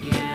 again.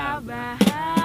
trabalhar.